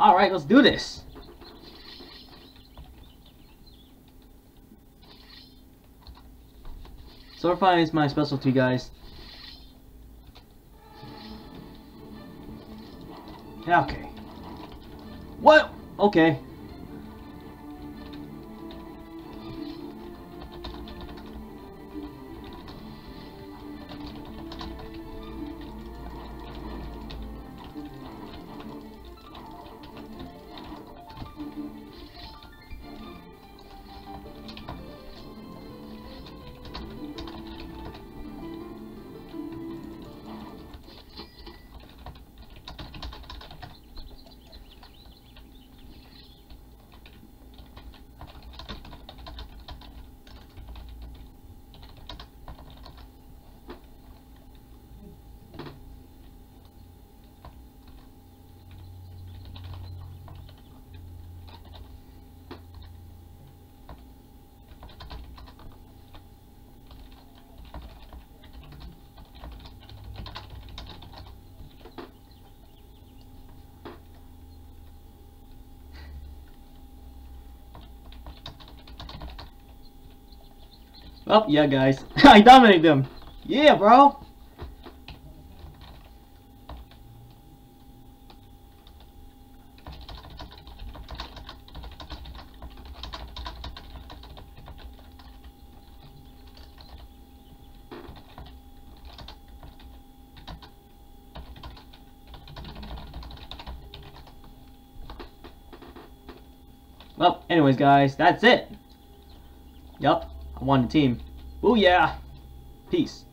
Alright, let's do this. Sword fighting is my specialty, guys. Okay. What? Okay. Oh, yeah, guys. I dominated them. Yeah, bro. Well, anyways, guys, that's it. Yup, won the team. Yeah. Peace.